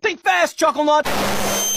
Think fast, Chuckle Nut!